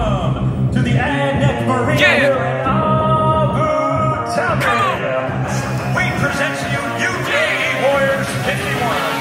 welcome to the Annette Marina yeah. Abu Dhabi. We present to you UDE Warriors 51.